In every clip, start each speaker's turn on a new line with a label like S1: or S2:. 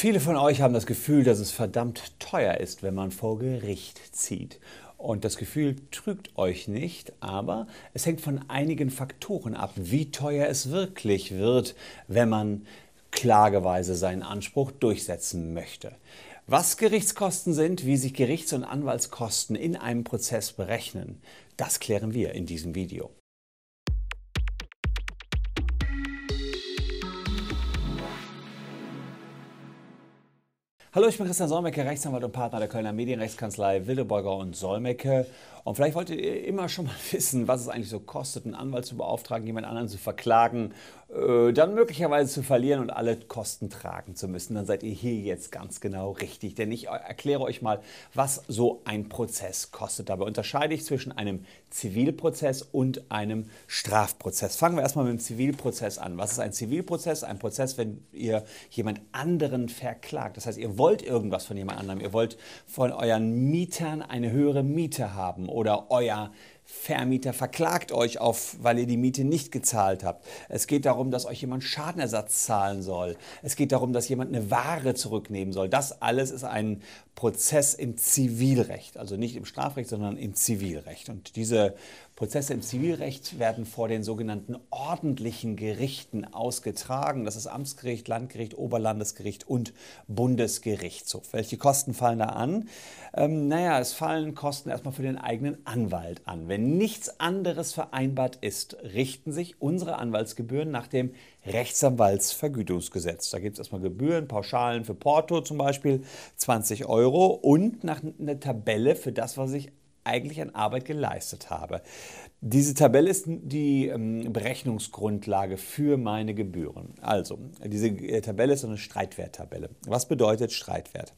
S1: Viele von euch haben das Gefühl, dass es verdammt teuer ist, wenn man vor Gericht zieht. Und das Gefühl trügt euch nicht, aber es hängt von einigen Faktoren ab, wie teuer es wirklich wird, wenn man klageweise seinen Anspruch durchsetzen möchte. Was Gerichtskosten sind, wie sich Gerichts- und Anwaltskosten in einem Prozess berechnen, das klären wir in diesem Video. Hallo, ich bin Christian Solmecke, Rechtsanwalt und Partner der Kölner Medienrechtskanzlei Wildeborger und Solmecke. Und vielleicht wolltet ihr immer schon mal wissen, was es eigentlich so kostet, einen Anwalt zu beauftragen, jemand anderen zu verklagen, dann möglicherweise zu verlieren und alle Kosten tragen zu müssen. Dann seid ihr hier jetzt ganz genau richtig. Denn ich erkläre euch mal, was so ein Prozess kostet. Dabei unterscheide ich zwischen einem Zivilprozess und einem Strafprozess. Fangen wir erstmal mit dem Zivilprozess an. Was ist ein Zivilprozess? Ein Prozess, wenn ihr jemand anderen verklagt. Das heißt, ihr wollt irgendwas von jemand anderem. Ihr wollt von euren Mietern eine höhere Miete haben oder euer Vermieter verklagt euch auf, weil ihr die Miete nicht gezahlt habt. Es geht darum, dass euch jemand Schadenersatz zahlen soll. Es geht darum, dass jemand eine Ware zurücknehmen soll. Das alles ist ein Prozess im Zivilrecht, also nicht im Strafrecht, sondern im Zivilrecht. Und diese Prozesse im Zivilrecht werden vor den sogenannten ordentlichen Gerichten ausgetragen. Das ist Amtsgericht, Landgericht, Oberlandesgericht und Bundesgerichtshof. Welche Kosten fallen da an? Ähm, naja, es fallen Kosten erstmal für den eigenen Anwalt an. Wenn nichts anderes vereinbart ist, richten sich unsere Anwaltsgebühren nach dem Rechtsanwaltsvergütungsgesetz. Da gibt es erstmal Gebühren, Pauschalen für Porto zum Beispiel, 20 Euro und nach einer Tabelle für das, was ich eigentlich an Arbeit geleistet habe. Diese Tabelle ist die ähm, Berechnungsgrundlage für meine Gebühren. Also, diese äh, Tabelle ist eine Streitwerttabelle. Was bedeutet Streitwert?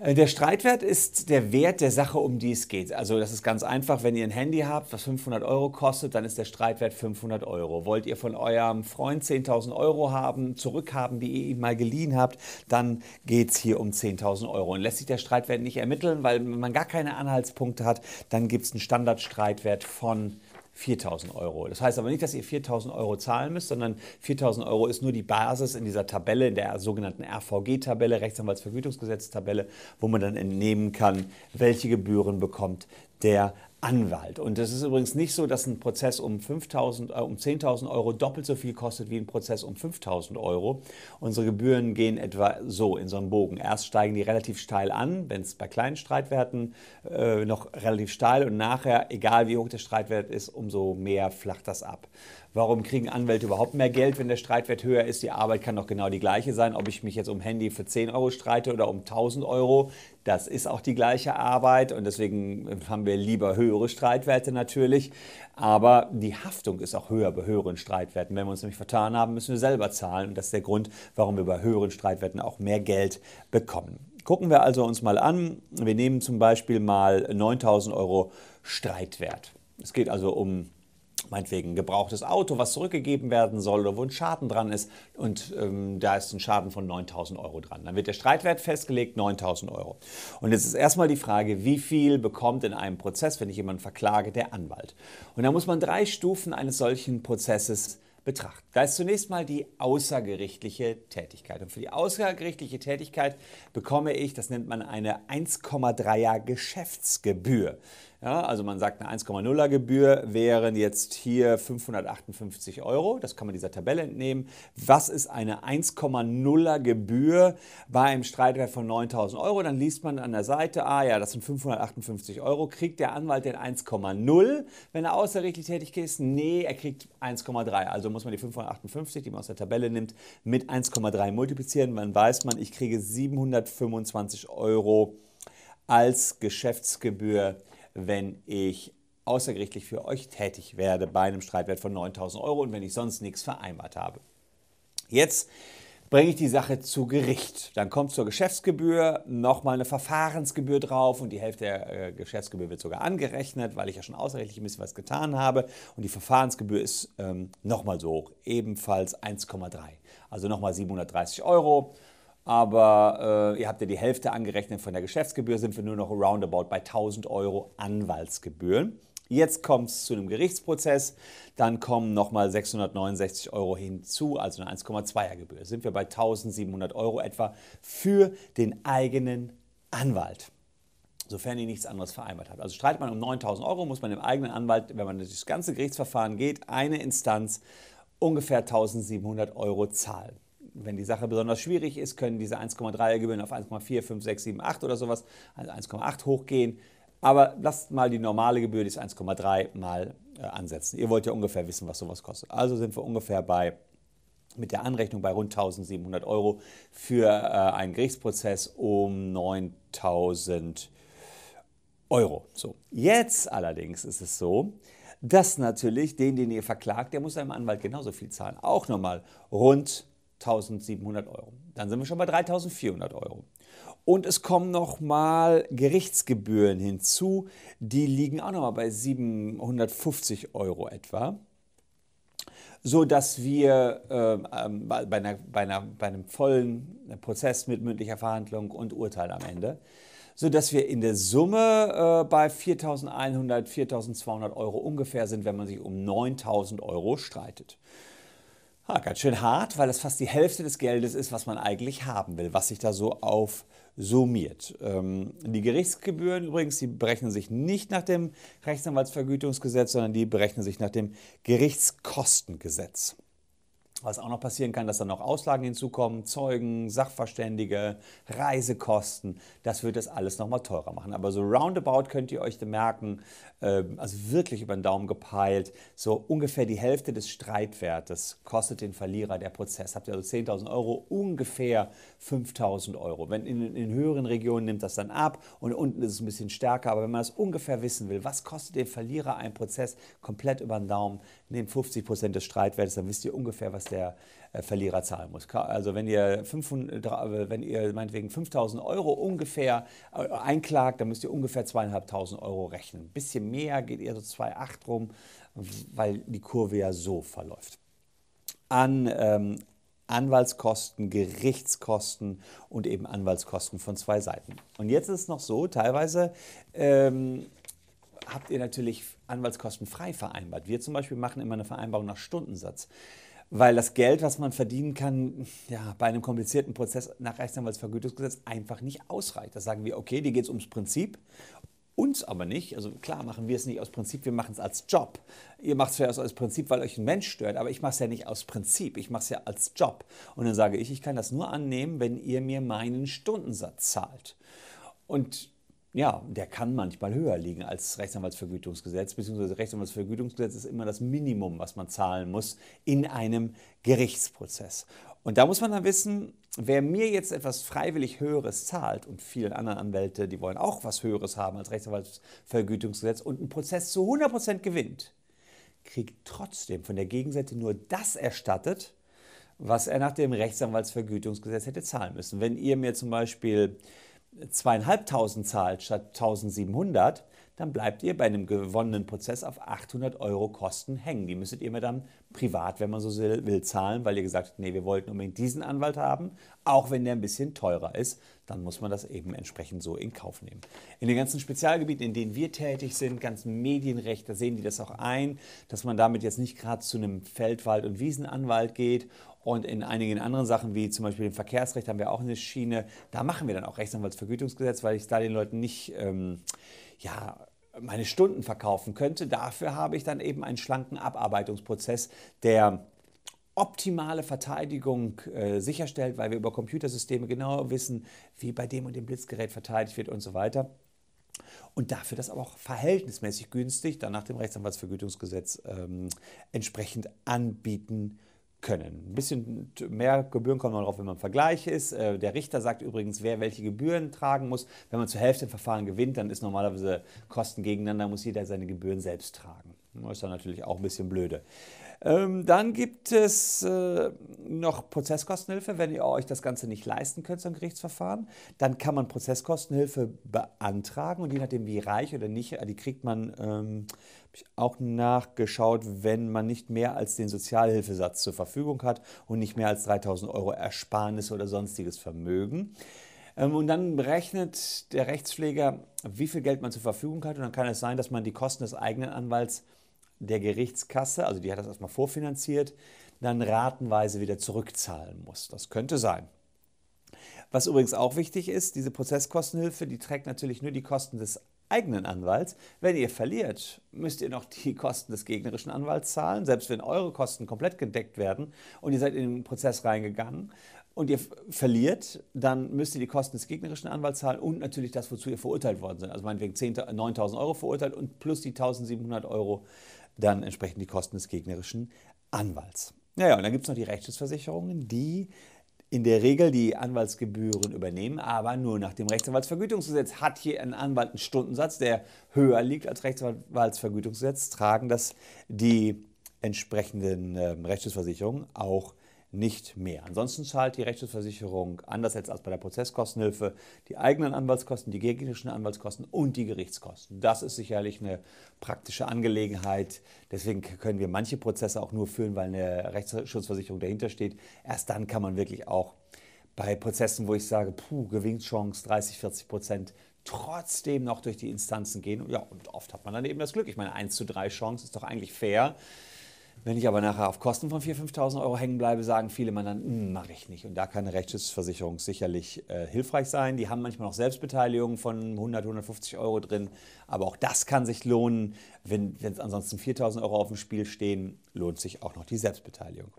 S1: Äh, der Streitwert ist der Wert der Sache, um die es geht. Also das ist ganz einfach, wenn ihr ein Handy habt, was 500 Euro kostet, dann ist der Streitwert 500 Euro. Wollt ihr von eurem Freund 10.000 Euro haben, zurückhaben, die ihr ihm mal geliehen habt, dann geht es hier um 10.000 Euro. Und lässt sich der Streitwert nicht ermitteln, weil man gar keine Anhaltspunkte hat, dann gibt es einen Standardstreitwert von 4000 Euro. Das heißt aber nicht, dass ihr 4000 Euro zahlen müsst, sondern 4000 Euro ist nur die Basis in dieser Tabelle, in der sogenannten RVG-Tabelle, Rechtsanwaltsvergütungsgesetz-Tabelle, wo man dann entnehmen kann, welche Gebühren bekommt der Anwalt. Und es ist übrigens nicht so, dass ein Prozess um, 5.000, äh, um 10.000 Euro doppelt so viel kostet wie ein Prozess um 5.000 Euro. Unsere Gebühren gehen etwa so in so einem Bogen. Erst steigen die relativ steil an, wenn es bei kleinen Streitwerten äh, noch relativ steil und nachher, egal wie hoch der Streitwert ist, umso mehr flacht das ab. Warum kriegen Anwälte überhaupt mehr Geld, wenn der Streitwert höher ist? Die Arbeit kann doch genau die gleiche sein, ob ich mich jetzt um Handy für 10 Euro streite oder um 1000 Euro. Das ist auch die gleiche Arbeit und deswegen haben wir lieber höhere Streitwerte natürlich. Aber die Haftung ist auch höher bei höheren Streitwerten. Wenn wir uns nämlich vertan haben, müssen wir selber zahlen und das ist der Grund, warum wir bei höheren Streitwerten auch mehr Geld bekommen. Gucken wir also uns mal an. Wir nehmen zum Beispiel mal 9000 Euro Streitwert. Es geht also um meinetwegen ein gebrauchtes Auto, was zurückgegeben werden soll oder wo ein Schaden dran ist und ähm, da ist ein Schaden von 9000 Euro dran. Dann wird der Streitwert festgelegt, 9000 Euro. Und jetzt ist erstmal die Frage, wie viel bekommt in einem Prozess, wenn ich jemanden verklage, der Anwalt? Und da muss man drei Stufen eines solchen Prozesses betrachten. Da ist zunächst mal die außergerichtliche Tätigkeit. Und für die außergerichtliche Tätigkeit bekomme ich, das nennt man eine 1,3er Geschäftsgebühr. Ja, also man sagt, eine 1,0er Gebühr wären jetzt hier 558 Euro. Das kann man dieser Tabelle entnehmen. Was ist eine 1,0er Gebühr bei einem Streitwert von 9000 Euro? Dann liest man an der Seite, ah ja, das sind 558 Euro. Kriegt der Anwalt den 1,0, wenn er außergerichtlich tätig ist? Nee, er kriegt 1,3. Also muss man die 558, die man aus der Tabelle nimmt, mit 1,3 multiplizieren. Dann weiß man, ich kriege 725 Euro als Geschäftsgebühr wenn ich außergerichtlich für euch tätig werde bei einem Streitwert von 9000 Euro und wenn ich sonst nichts vereinbart habe. Jetzt bringe ich die Sache zu Gericht. Dann kommt zur Geschäftsgebühr nochmal eine Verfahrensgebühr drauf und die Hälfte der äh, Geschäftsgebühr wird sogar angerechnet, weil ich ja schon außerrechtlich ein bisschen was getan habe. Und die Verfahrensgebühr ist ähm, nochmal so hoch, ebenfalls 1,3. Also nochmal 730 Euro aber äh, ihr habt ja die Hälfte angerechnet von der Geschäftsgebühr, sind wir nur noch roundabout bei 1000 Euro Anwaltsgebühren. Jetzt kommt es zu einem Gerichtsprozess, dann kommen nochmal 669 Euro hinzu, also eine 1,2er Gebühr. Sind wir bei 1700 Euro etwa für den eigenen Anwalt sofern ihr nichts anderes vereinbart habt. Also streitet man um 9000 Euro, muss man dem eigenen Anwalt, wenn man durch das ganze Gerichtsverfahren geht, eine Instanz ungefähr 1700 Euro zahlen. Wenn die Sache besonders schwierig ist, können diese 1,3er Gebühren auf 1,4, 5, 6, 7, 8 oder sowas, also 1,8 hochgehen. Aber lasst mal die normale Gebühr, die ist 1,3 mal äh, ansetzen. Ihr wollt ja ungefähr wissen, was sowas kostet. Also sind wir ungefähr bei mit der Anrechnung bei rund 1700 Euro für äh, einen Gerichtsprozess um 9000 Euro. So. Jetzt allerdings ist es so, dass natürlich den, den ihr verklagt, der muss seinem Anwalt genauso viel zahlen. Auch nochmal rund 1700 Euro. Dann sind wir schon bei 3400 Euro. Und es kommen nochmal Gerichtsgebühren hinzu, die liegen auch nochmal bei 750 Euro etwa. So dass wir äh, bei, einer, bei, einer, bei einem vollen Prozess mit mündlicher Verhandlung und Urteil am Ende, so dass wir in der Summe äh, bei 4.100, 4.200 Euro ungefähr sind, wenn man sich um 9.000 Euro streitet. Ah, ganz schön hart, weil das fast die Hälfte des Geldes ist, was man eigentlich haben will, was sich da so auf summiert. Ähm, die Gerichtsgebühren übrigens, die berechnen sich nicht nach dem Rechtsanwaltsvergütungsgesetz, sondern die berechnen sich nach dem Gerichtskostengesetz. Was auch noch passieren kann, dass dann noch Auslagen hinzukommen, Zeugen, Sachverständige, Reisekosten. Das wird das alles nochmal teurer machen. Aber so roundabout könnt ihr euch merken, ähm, also wirklich über den Daumen gepeilt, so ungefähr die Hälfte des Streitwertes kostet den Verlierer der Prozess. Habt ihr also 10.000 Euro, ungefähr 5.000 Euro. Wenn in, in höheren Regionen nimmt das dann ab und unten ist es ein bisschen stärker. Aber wenn man das ungefähr wissen will, was kostet den Verlierer ein Prozess komplett über den Daumen, nehmt 50 Prozent des Streitwertes, dann wisst ihr ungefähr, was der äh, Verlierer zahlen muss. Also wenn ihr, 500, äh, wenn ihr meinetwegen 5000 Euro ungefähr äh, einklagt, dann müsst ihr ungefähr 2500 Euro rechnen. Ein bisschen mehr geht eher so 2,8 rum, weil die Kurve ja so verläuft. An ähm, Anwaltskosten, Gerichtskosten und eben Anwaltskosten von zwei Seiten. Und jetzt ist es noch so, teilweise ähm, habt ihr natürlich Anwaltskosten frei vereinbart. Wir zum Beispiel machen immer eine Vereinbarung nach Stundensatz. Weil das Geld, was man verdienen kann, ja, bei einem komplizierten Prozess nach Rechtsanwaltsvergütungsgesetz einfach nicht ausreicht. Da sagen wir, okay, dir geht es ums Prinzip, uns aber nicht. Also klar machen wir es nicht aus Prinzip, wir machen es als Job. Ihr macht es ja aus Prinzip, weil euch ein Mensch stört, aber ich mache es ja nicht aus Prinzip, ich mache es ja als Job. Und dann sage ich, ich kann das nur annehmen, wenn ihr mir meinen Stundensatz zahlt. Und ja, der kann manchmal höher liegen als Rechtsanwaltsvergütungsgesetz, beziehungsweise Rechtsanwaltsvergütungsgesetz ist immer das Minimum, was man zahlen muss in einem Gerichtsprozess. Und da muss man dann wissen, wer mir jetzt etwas freiwillig Höheres zahlt und viele andere Anwälte, die wollen auch was Höheres haben als Rechtsanwaltsvergütungsgesetz und einen Prozess zu 100% gewinnt, kriegt trotzdem von der Gegenseite nur das erstattet, was er nach dem Rechtsanwaltsvergütungsgesetz hätte zahlen müssen. Wenn ihr mir zum Beispiel zweieinhalbtausend zahlt statt 1700, dann bleibt ihr bei einem gewonnenen Prozess auf 800 Euro Kosten hängen. Die müsstet ihr mir dann privat, wenn man so will, zahlen, weil ihr gesagt habt, nee, wir wollten unbedingt diesen Anwalt haben, auch wenn der ein bisschen teurer ist, dann muss man das eben entsprechend so in Kauf nehmen. In den ganzen Spezialgebieten, in denen wir tätig sind, ganzen Medienrecht, da sehen die das auch ein, dass man damit jetzt nicht gerade zu einem Feldwald- und Wiesenanwalt geht und in einigen anderen Sachen, wie zum Beispiel im Verkehrsrecht, haben wir auch eine Schiene. Da machen wir dann auch Rechtsanwaltsvergütungsgesetz, weil ich da den Leuten nicht ähm, ja, meine Stunden verkaufen könnte. Dafür habe ich dann eben einen schlanken Abarbeitungsprozess, der optimale Verteidigung äh, sicherstellt, weil wir über Computersysteme genau wissen, wie bei dem und dem Blitzgerät verteidigt wird und so weiter. Und dafür das aber auch verhältnismäßig günstig, dann nach dem Rechtsanwaltsvergütungsgesetz ähm, entsprechend anbieten können. Ein bisschen mehr Gebühren kommen noch drauf, wenn man im Vergleich ist. Äh, der Richter sagt übrigens, wer welche Gebühren tragen muss. Wenn man zur Hälfte im Verfahren gewinnt, dann ist normalerweise Kosten gegeneinander, muss jeder seine Gebühren selbst tragen. Ist dann natürlich auch ein bisschen blöde. Ähm, dann gibt es äh, noch Prozesskostenhilfe, wenn ihr euch das Ganze nicht leisten könnt, so ein Gerichtsverfahren. Dann kann man Prozesskostenhilfe beantragen und je nachdem, wie reich oder nicht, die kriegt man, ähm, habe ich auch nachgeschaut, wenn man nicht mehr als den Sozialhilfesatz zur Verfügung hat und nicht mehr als 3000 Euro Ersparnisse oder sonstiges Vermögen. Ähm, und dann berechnet der Rechtspfleger, wie viel Geld man zur Verfügung hat. Und dann kann es sein, dass man die Kosten des eigenen Anwalts der Gerichtskasse, also die hat das erstmal vorfinanziert, dann ratenweise wieder zurückzahlen muss. Das könnte sein. Was übrigens auch wichtig ist, diese Prozesskostenhilfe, die trägt natürlich nur die Kosten des eigenen Anwalts. Wenn ihr verliert, müsst ihr noch die Kosten des gegnerischen Anwalts zahlen, selbst wenn eure Kosten komplett gedeckt werden und ihr seid in den Prozess reingegangen und ihr verliert, dann müsst ihr die Kosten des gegnerischen Anwalts zahlen und natürlich das, wozu ihr verurteilt worden seid. Also meinetwegen 9.000 Euro verurteilt und plus die 1.700 Euro dann entsprechend die Kosten des gegnerischen Anwalts. Naja, und dann gibt es noch die Rechtsschutzversicherungen, die in der Regel die Anwaltsgebühren übernehmen, aber nur nach dem Rechtsanwaltsvergütungsgesetz. Hat hier ein Anwalt einen Stundensatz, der höher liegt als Rechtsanwaltsvergütungsgesetz, tragen das die entsprechenden äh, Rechtsschutzversicherungen auch nicht mehr. Ansonsten zahlt die Rechtsschutzversicherung, anders als bei der Prozesskostenhilfe, die eigenen Anwaltskosten, die gegnerischen Anwaltskosten und die Gerichtskosten. Das ist sicherlich eine praktische Angelegenheit. Deswegen können wir manche Prozesse auch nur führen, weil eine Rechtsschutzversicherung dahinter steht. Erst dann kann man wirklich auch bei Prozessen, wo ich sage, puh, Gewinnchance 30, 40 Prozent, trotzdem noch durch die Instanzen gehen. Ja, und oft hat man dann eben das Glück. Ich meine, 1 zu 3 Chance ist doch eigentlich fair. Wenn ich aber nachher auf Kosten von 4.000, 5.000 Euro hängen bleibe, sagen viele Mandanten, hm, mache ich nicht. Und da kann eine Rechtsschutzversicherung sicherlich äh, hilfreich sein. Die haben manchmal noch Selbstbeteiligung von 100, 150 Euro drin. Aber auch das kann sich lohnen. Wenn es ansonsten 4.000 Euro auf dem Spiel stehen, lohnt sich auch noch die Selbstbeteiligung.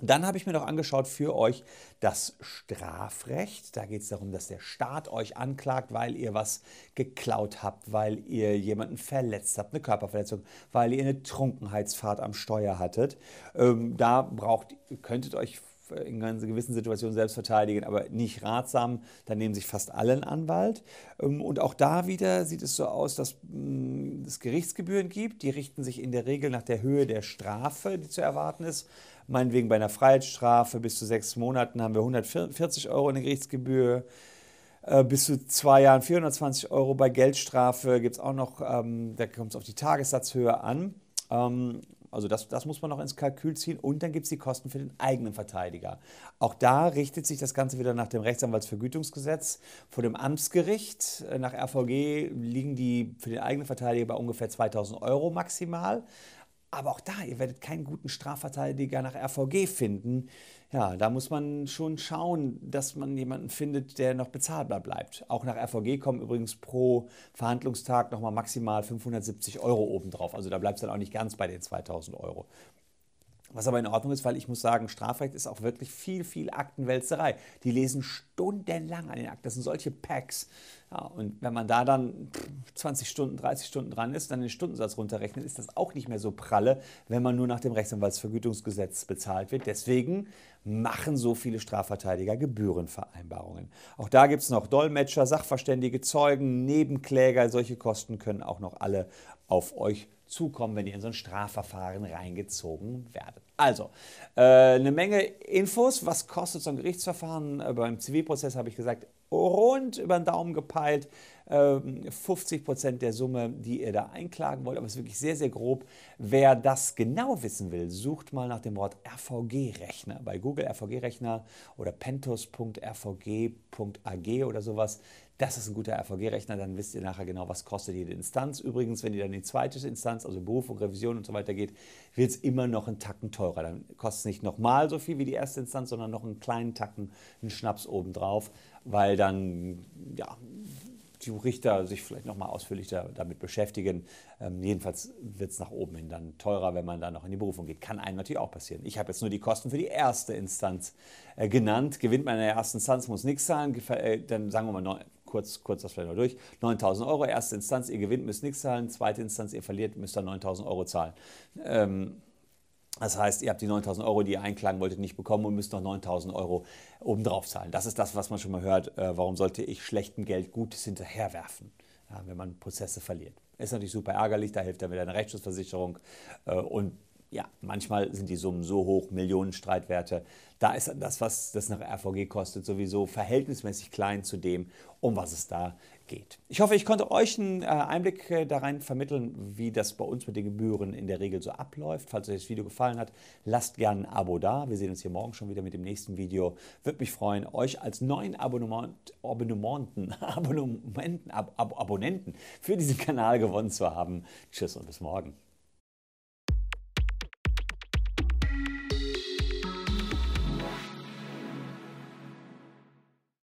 S1: Dann habe ich mir noch angeschaut für euch das Strafrecht. Da geht es darum, dass der Staat euch anklagt, weil ihr was geklaut habt, weil ihr jemanden verletzt habt, eine Körperverletzung, weil ihr eine Trunkenheitsfahrt am Steuer hattet. Ähm, da braucht, könntet euch in gewissen Situationen selbst verteidigen, aber nicht ratsam. Da nehmen sich fast alle einen Anwalt. Ähm, und auch da wieder sieht es so aus, dass mm, es Gerichtsgebühren gibt. Die richten sich in der Regel nach der Höhe der Strafe, die zu erwarten ist. Meinetwegen bei einer Freiheitsstrafe bis zu sechs Monaten haben wir 140 Euro eine Gerichtsgebühr. Äh, bis zu zwei Jahren 420 Euro. Bei Geldstrafe gibt es auch noch, ähm, da kommt es auf die Tagessatzhöhe an. Ähm, also das, das muss man noch ins Kalkül ziehen. Und dann gibt es die Kosten für den eigenen Verteidiger. Auch da richtet sich das Ganze wieder nach dem Rechtsanwaltsvergütungsgesetz. Vor dem Amtsgericht äh, nach RVG liegen die für den eigenen Verteidiger bei ungefähr 2000 Euro maximal. Aber auch da, ihr werdet keinen guten Strafverteidiger nach RVG finden. Ja, da muss man schon schauen, dass man jemanden findet, der noch bezahlbar bleibt. Auch nach RVG kommen übrigens pro Verhandlungstag nochmal maximal 570 Euro obendrauf. Also da bleibt es dann auch nicht ganz bei den 2000 Euro. Was aber in Ordnung ist, weil ich muss sagen, Strafrecht ist auch wirklich viel, viel Aktenwälzerei. Die lesen stundenlang an den Akten. Das sind solche Packs. Ja, und wenn man da dann 20 Stunden, 30 Stunden dran ist, dann den Stundensatz runterrechnet, ist das auch nicht mehr so pralle, wenn man nur nach dem Rechtsanwaltsvergütungsgesetz bezahlt wird. Deswegen machen so viele Strafverteidiger Gebührenvereinbarungen. Auch da gibt es noch Dolmetscher, Sachverständige, Zeugen, Nebenkläger. Solche Kosten können auch noch alle auf euch zukommen, wenn ihr in so ein Strafverfahren reingezogen werdet. Also, äh, eine Menge Infos. Was kostet so ein Gerichtsverfahren? Äh, beim Zivilprozess habe ich gesagt, rund über den Daumen gepeilt. 50 ähm, Prozent der Summe, die ihr da einklagen wollt, aber es ist wirklich sehr, sehr grob. Wer das genau wissen will, sucht mal nach dem Wort RVG-Rechner bei Google RVG-Rechner oder pentos.rvg.ag oder sowas. Das ist ein guter RVG-Rechner, dann wisst ihr nachher genau, was kostet jede Instanz. Übrigens, wenn ihr dann in die zweite Instanz, also Berufung, Revision und so weiter geht, wird es immer noch einen Tacken teurer. Dann kostet es nicht nochmal so viel wie die erste Instanz, sondern noch einen kleinen Tacken, einen Schnaps obendrauf, weil dann ja, die Richter sich vielleicht nochmal ausführlicher damit beschäftigen. Ähm, jedenfalls wird es nach oben hin dann teurer, wenn man dann noch in die Berufung geht. Kann einem natürlich auch passieren. Ich habe jetzt nur die Kosten für die erste Instanz äh, genannt. Gewinnt man in der ersten Instanz, muss nichts zahlen. Äh, dann sagen wir mal kurz, kurz das vielleicht noch durch. 9000 Euro, erste Instanz, ihr gewinnt, müsst nichts zahlen. Zweite Instanz, ihr verliert, müsst dann 9000 Euro zahlen. Ähm, das heißt, ihr habt die 9000 Euro, die ihr einklagen wolltet, nicht bekommen und müsst noch 9000 Euro obendrauf zahlen. Das ist das, was man schon mal hört. Äh, warum sollte ich schlechtem Geld Gutes hinterherwerfen, wenn man Prozesse verliert? Ist natürlich super ärgerlich, da hilft dann wieder eine Rechtsschutzversicherung. Äh, und ja, manchmal sind die Summen so hoch, Millionen Streitwerte. Da ist das, was das nach RVG kostet, sowieso verhältnismäßig klein zu dem, um was es da geht. Ich hoffe, ich konnte euch einen äh, Einblick äh, darein vermitteln, wie das bei uns mit den Gebühren in der Regel so abläuft. Falls euch das Video gefallen hat, lasst gerne ein Abo da. Wir sehen uns hier morgen schon wieder mit dem nächsten Video. Würde mich freuen, euch als neuen Abonnement, Abonnementen, Ab, Ab, Abonnenten für diesen Kanal gewonnen zu haben. Tschüss und bis morgen.